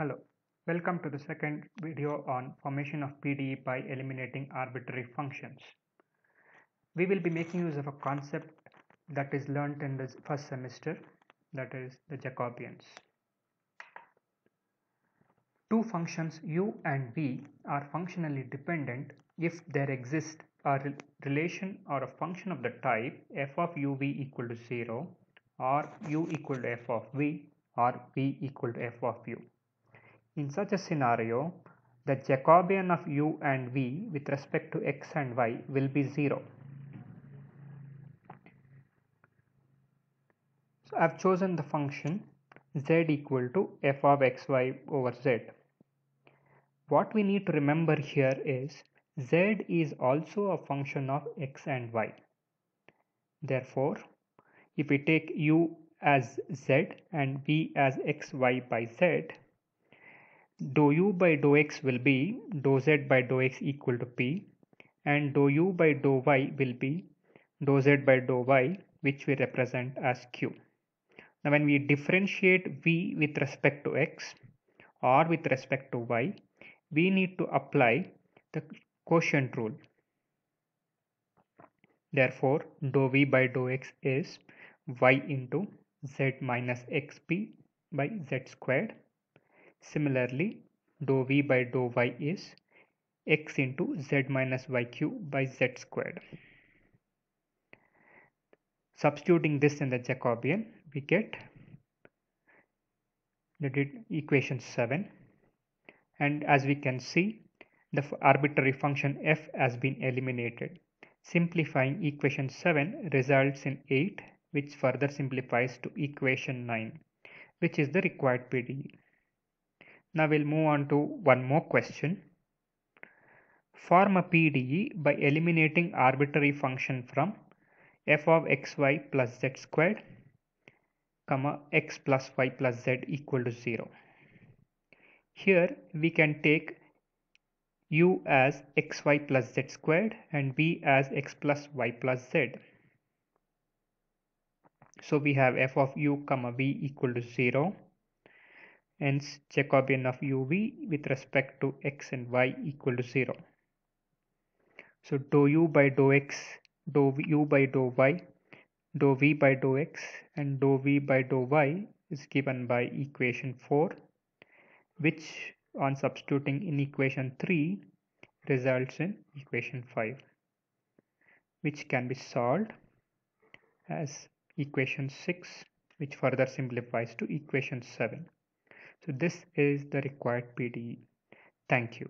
Hello, welcome to the second video on formation of PDE by eliminating arbitrary functions. We will be making use of a concept that is learnt in the first semester that is the Jacobians. Two functions u and v are functionally dependent if there exists a re relation or a function of the type f of uv equal to 0 or u equal to f of v or v equal to f of u. In such a scenario, the Jacobian of u and v with respect to x and y will be 0. So I have chosen the function z equal to f of xy over z. What we need to remember here is z is also a function of x and y. Therefore, if we take u as z and v as xy by z, dou u by dou x will be dou z by dou x equal to p and dou u by dou y will be dou z by dou y which we represent as q. Now when we differentiate v with respect to x or with respect to y, we need to apply the quotient rule. Therefore, dou v by dou x is y into z minus xp by z squared. Similarly, dou v by dou y is x into z minus yq by z squared. Substituting this in the Jacobian, we get the equation 7 and as we can see the arbitrary function f has been eliminated. Simplifying equation 7 results in 8 which further simplifies to equation 9 which is the required PDE. Now we'll move on to one more question. Form a PDE by eliminating arbitrary function from f of xy plus z squared comma x plus y plus z equal to 0. Here we can take u as xy plus z squared and v as x plus y plus z. So we have f of u comma v equal to 0 hence Jacobian of uv with respect to x and y equal to 0. So dou u by dou x, dou u by dou y, dou v by dou x and dou v by dou y is given by equation 4 which on substituting in equation 3 results in equation 5 which can be solved as equation 6 which further simplifies to equation 7. So this is the required PDE. Thank you.